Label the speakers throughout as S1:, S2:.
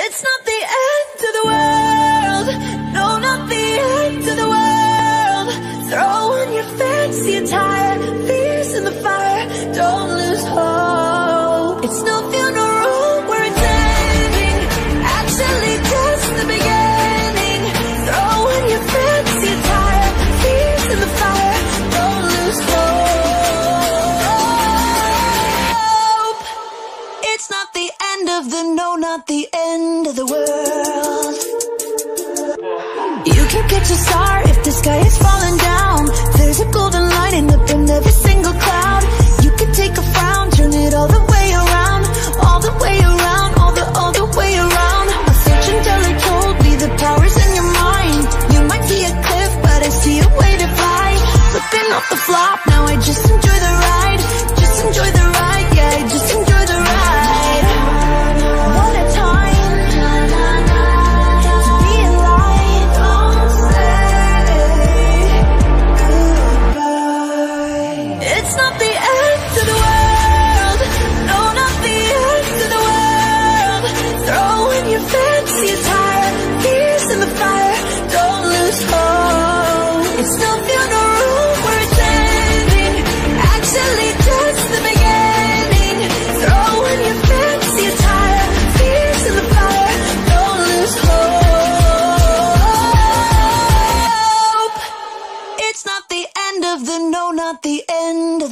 S1: It's not the end of the world. No, not the end of the world. Throw on your fancy attire, fears in the fire. Don't lose hope. It's no funeral, we're attending. Actually, just the beginning. Throw on your fancy attire, fears in the fire. Don't lose hope. It's not the end of the no, not the end You catch a star if the sky is falling down. There's a golden light in single cloud.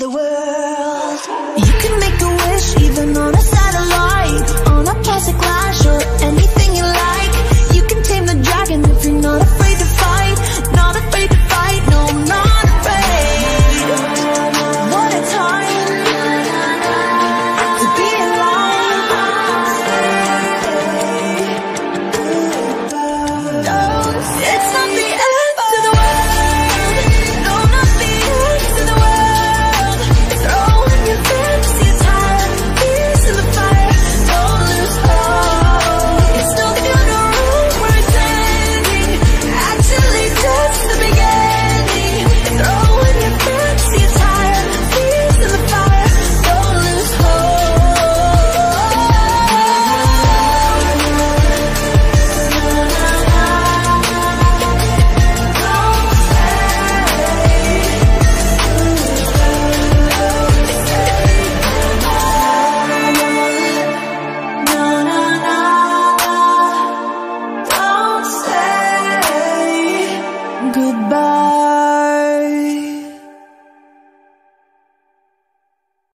S1: the world.